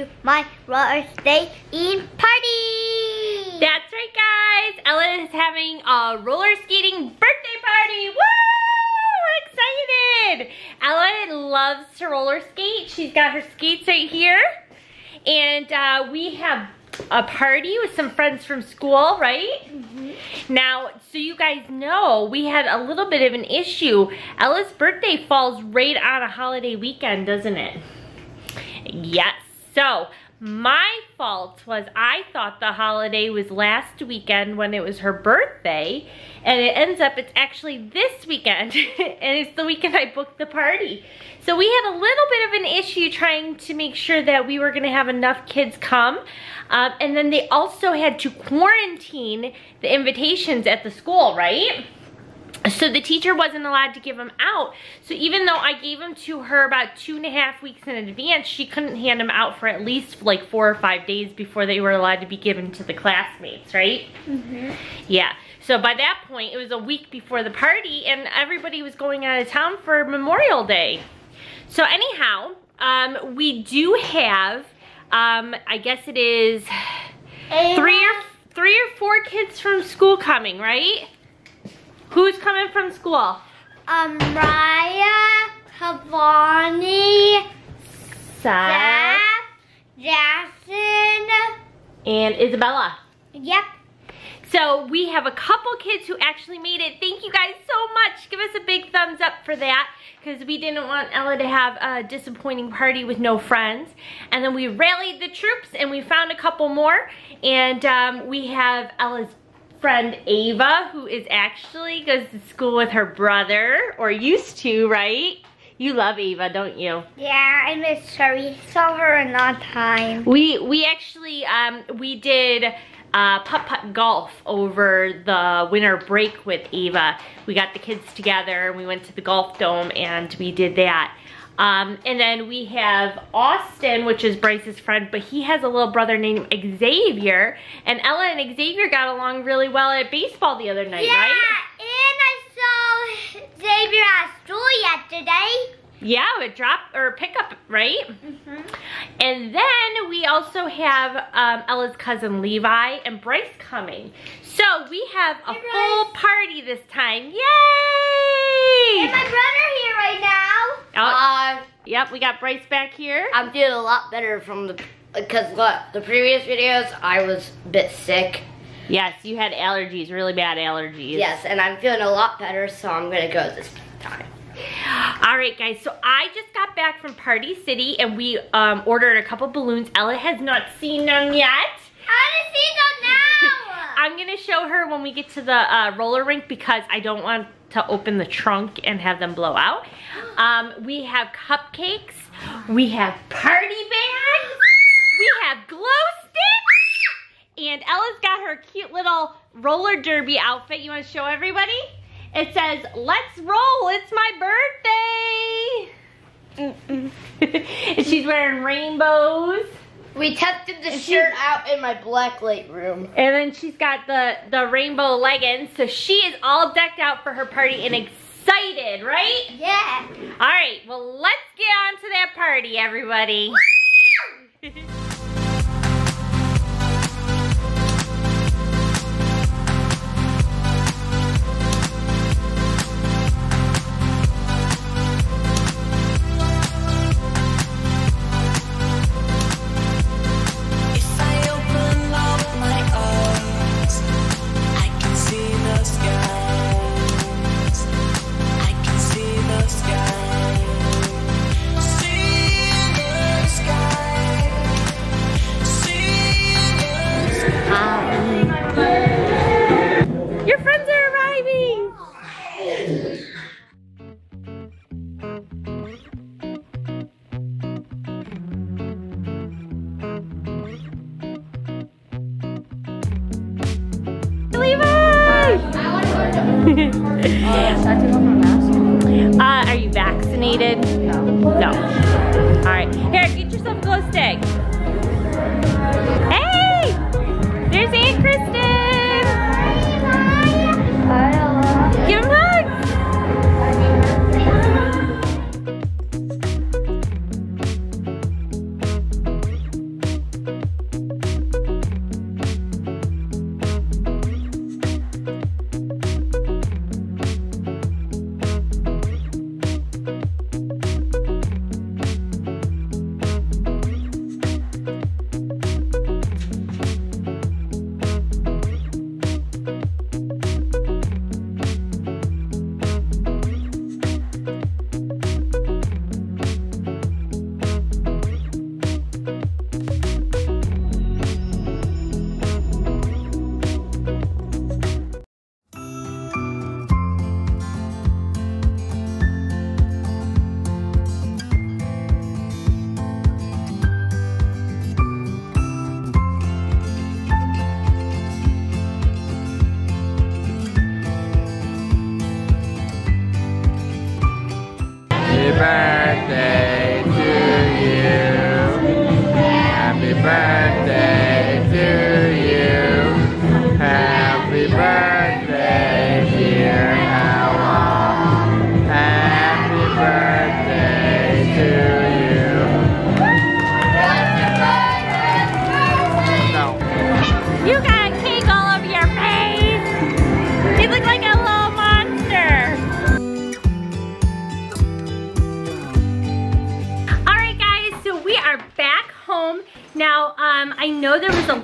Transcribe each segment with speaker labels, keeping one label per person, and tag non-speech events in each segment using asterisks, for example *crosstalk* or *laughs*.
Speaker 1: to my roller skating party.
Speaker 2: That's right, guys. Ella is having a roller skating birthday party. Woo! We're excited. Ella loves to roller skate. She's got her skates right here. And uh, we have a party with some friends from school, right? Mm -hmm. Now, so you guys know, we had a little bit of an issue. Ella's birthday falls right on a holiday weekend, doesn't it? Yes. So, my fault was I thought the holiday was last weekend when it was her birthday, and it ends up it's actually this weekend, *laughs* and it's the weekend I booked the party. So we had a little bit of an issue trying to make sure that we were gonna have enough kids come, um, and then they also had to quarantine the invitations at the school, right? So the teacher wasn't allowed to give them out. So even though I gave them to her about two and a half weeks in advance, she couldn't hand them out for at least like four or five days before they were allowed to be given to the classmates, right? Mm -hmm. Yeah. So by that point, it was a week before the party and everybody was going out of town for Memorial Day. So anyhow, um, we do have, um, I guess it is three or, three or four kids from school coming, right? Who's coming from school?
Speaker 1: Um, Mariah, Havani, Seth, Jackson,
Speaker 2: and Isabella.
Speaker 1: Yep.
Speaker 2: So we have a couple kids who actually made it. Thank you guys so much. Give us a big thumbs up for that because we didn't want Ella to have a disappointing party with no friends. And then we rallied the troops and we found a couple more. And um, we have Ella's friend Ava, who is actually goes to school with her brother, or used to, right? You love Ava, don't you?
Speaker 1: Yeah, I miss her. We saw her a time.
Speaker 2: We we actually um we did uh, putt putt golf over the winter break with Ava. We got the kids together and we went to the golf dome and we did that. Um, and then we have Austin, which is Bryce's friend, but he has a little brother named Xavier. And Ella and Xavier got along really well at baseball the other night,
Speaker 1: yeah,
Speaker 2: right?
Speaker 1: Yeah, and I saw Xavier at school yesterday.
Speaker 2: Yeah, a drop or pickup, right? Mm -hmm. And then we also have um, Ella's cousin Levi and Bryce coming. So we have a hey, full party this time. Yay!
Speaker 1: And my brother here right now.
Speaker 2: Oh, uh, yep, we got Bryce back here.
Speaker 3: I'm feeling a lot better from the, because look, the previous videos, I was a bit sick.
Speaker 2: Yes, you had allergies, really bad allergies.
Speaker 3: Yes, and I'm feeling a lot better, so I'm gonna go this time.
Speaker 2: All right, guys, so I just got back from Party City and we um, ordered a couple balloons. Ella has not seen them yet.
Speaker 1: I want to see them now. *laughs*
Speaker 2: I'm gonna show her when we get to the uh, roller rink because I don't want to open the trunk and have them blow out. Um, we have cupcakes. We have party bags. We have glow sticks. And Ella's got her cute little roller derby outfit. You wanna show everybody? It says, let's roll, it's my birthday. Mm *laughs* -mm. and she's wearing rainbows.
Speaker 3: We tested the and shirt out in my black light room.
Speaker 2: And then she's got the, the rainbow leggings. So she is all decked out for her party and excited, right?
Speaker 1: Yeah.
Speaker 2: All right, well, let's get on to that party, everybody. *laughs* uh, are you vaccinated? No. No. All right. Here, get yourself a glow stick. Hey! There's Aunt Kristen!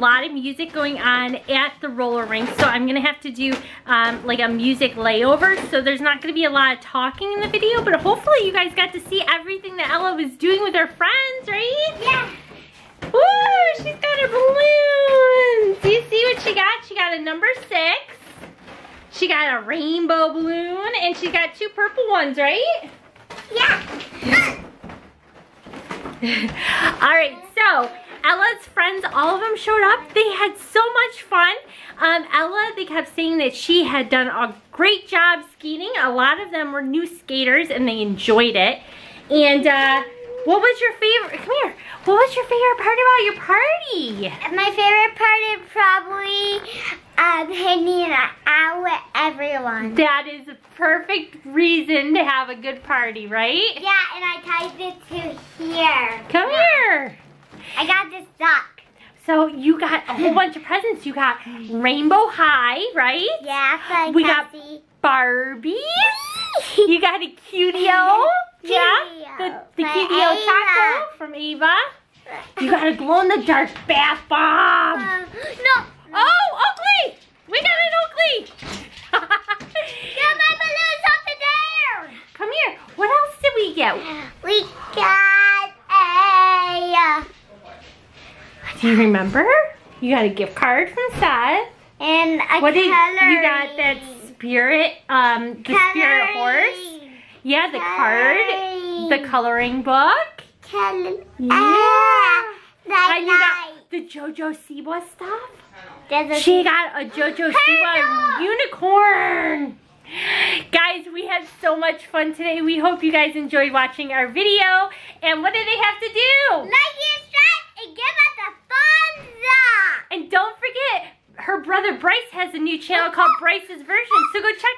Speaker 2: Lot of music going on at the roller rink, so I'm gonna have to do um, like a music layover, so there's not gonna be a lot of talking in the video, but hopefully you guys got to see everything that Ella was doing with her friends, right?
Speaker 1: Yeah.
Speaker 2: Woo, she's got her balloons. Do you see what she got? She got a number six. She got a rainbow balloon, and she got two purple ones, right?
Speaker 1: Yeah. *laughs*
Speaker 2: all right, so Ella's friends, all of them showed up. They had so much fun. Um, Ella, they kept saying that she had done a great job skating. A lot of them were new skaters and they enjoyed it. And uh, what was your favorite, come here, what was your favorite part about your party?
Speaker 1: My favorite part is probably um, hanging out with everyone.
Speaker 2: That is a perfect reason to have a good party, right?
Speaker 1: Yeah, and I tied it to here.
Speaker 2: Come here.
Speaker 1: I got this duck.
Speaker 2: So you got a whole *clears throat* bunch of presents. You got Rainbow High, right?
Speaker 1: Yeah, for
Speaker 2: We got-
Speaker 1: Cassie.
Speaker 2: Barbies. You got a Cutio. *laughs* Yeah. The, the Cutio taco from Ava. You got a glow in the dark bath bomb.
Speaker 1: Uh, no.
Speaker 2: Oh, Oakley. We got an Oakley. *laughs*
Speaker 1: Yeah, my balloon's up there.
Speaker 2: Come here. What else did we get? *laughs*
Speaker 1: We got a
Speaker 2: Do you remember? You got a gift card from Seth.
Speaker 1: and a
Speaker 2: What did you
Speaker 1: coloring.
Speaker 2: got? That spirit, um, the spirit horse. Yeah, the card, the coloring book.
Speaker 1: Coloring.
Speaker 2: Yeah.
Speaker 1: Ah, the
Speaker 2: And you got the JoJo Siwa stuff.
Speaker 1: There's
Speaker 2: She got a JoJo Siwa unicorn. Guys, we had so much fun today. We hope you guys enjoyed watching our video. And what do they have to do?
Speaker 1: like and subscribe and give us up.
Speaker 2: And don't forget, her brother Bryce has a new channel called Bryce's Version. So go check